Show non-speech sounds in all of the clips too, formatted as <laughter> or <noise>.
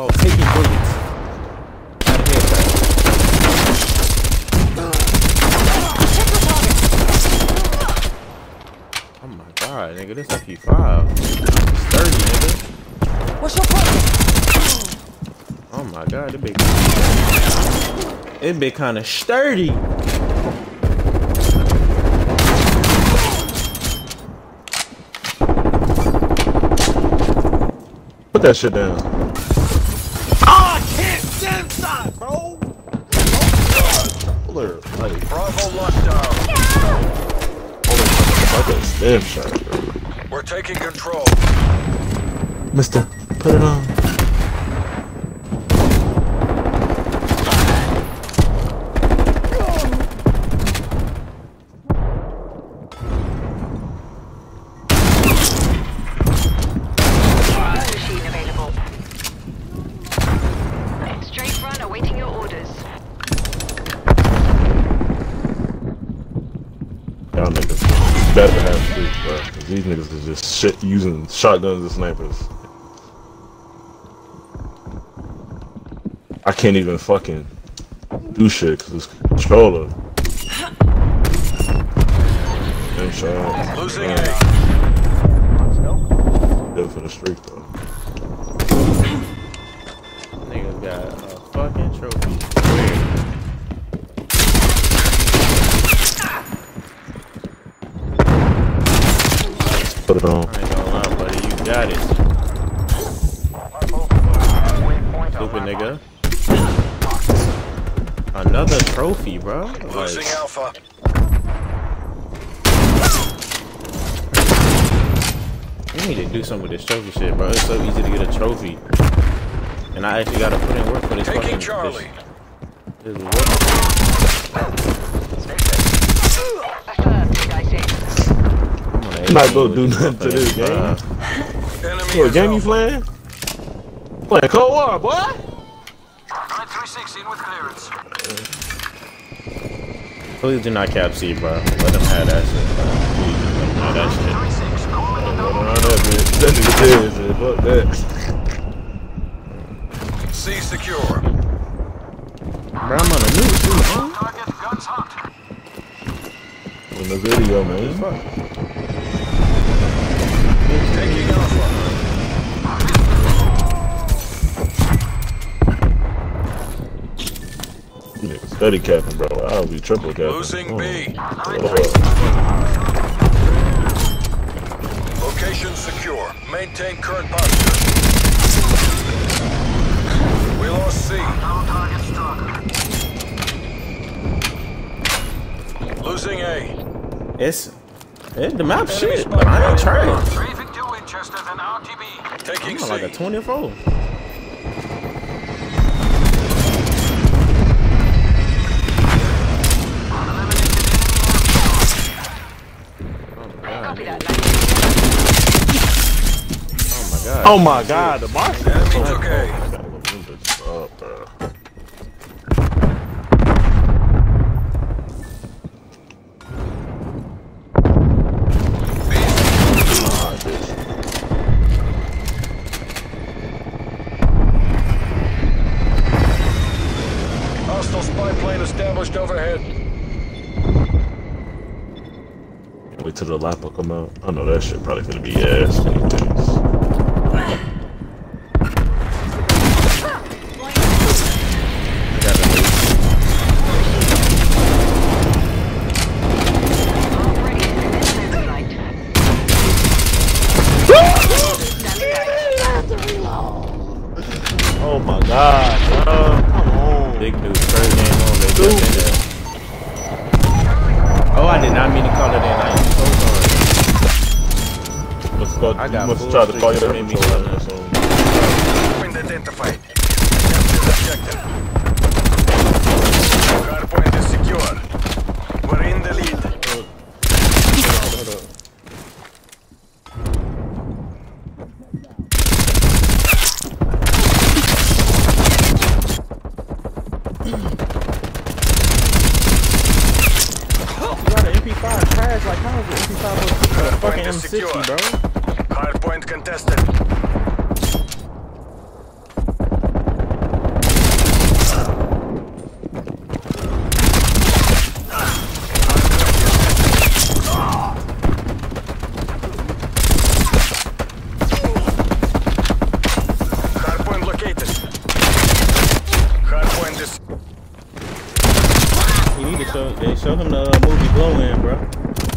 while taking bullets. Not a headshot. Oh my god, nigga, this MP5. Sturdy, nigga. What's your problem? Oh my god, it big. It big kind of sturdy. Put that shit down. Hold like, Bravo lockdown. hold her, like a stem shot. We're taking control. Mister, put it on. Better have streets, bro. 'cause these niggas is just shit using shotguns and snipers. I can't even fucking do shit because this controller. Them shots. Uh, Losing man, A. Good for the streak though. Niggas got a fucking trophy. Put it on. I ain't gonna lie, buddy, you got it. Stupid nigga. Another trophy, bro. Losing Like, Alpha. you need to do something with this trophy shit, bro. It's so easy to get a trophy. And I actually gotta put in work for this Taking fucking Charlie. This, this work. I say? I'm on I'm not 18 gonna with do nothing to this game. <laughs> motherfucker. Enemy What is game you Alpha. playing? Playing Cold War, boy. 936 in with clearance. Please do not cap C, bro. Let them have that shit, bro. Please just let them have that shit. Around that bitch. That nigga dead, shit. Fuck that. C secure. Bro, I'm on a new too, huh? Target guns hot. In the video, man. Fuck. Steady capping, bro. I'll be triple capping. Losing Oh. B. Lord. Location secure. Maintain current posture. We lost C. Losing A. It's it, the map shit, but I ain't trying. Three Victor Winchester and RTB. Taking I'm C. like a 24. That. Oh my god. Oh my god, the box. Enemy took Wait till the lap will come out. I know that shit probably gonna be ass. anyways. I got the Already in light. Oh my god, bro. Come on. big news. First game on, I did mean to call it in. I am so sorry. Must call, I got must try to call your that made me controller call or it. something. Point identified. Capture the objective. Hardpoint is secure. M5. Like, how is it MP5 fucking M60, bro? Hardpoint contested. nigga show, they him the movie Glow in, bro.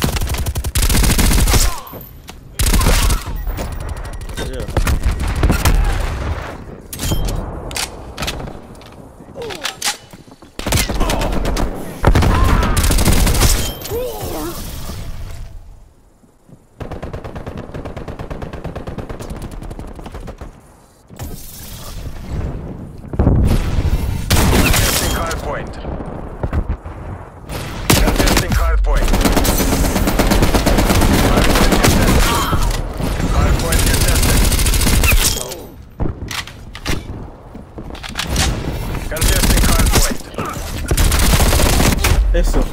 все.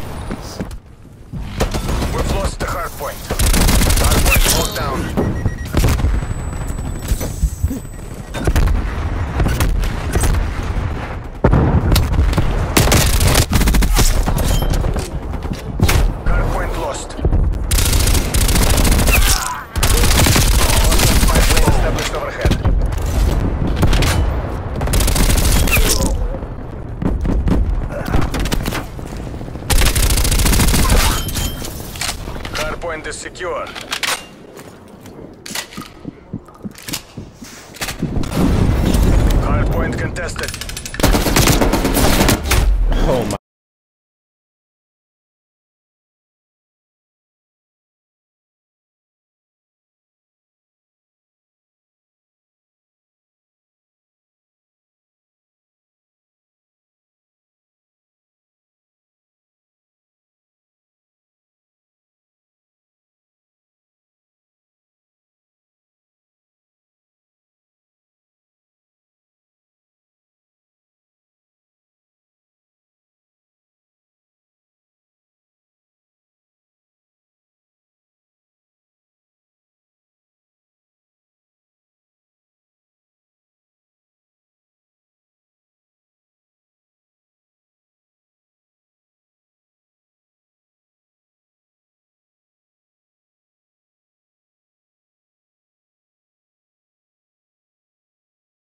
is secure. Hardpoint contested. Oh my.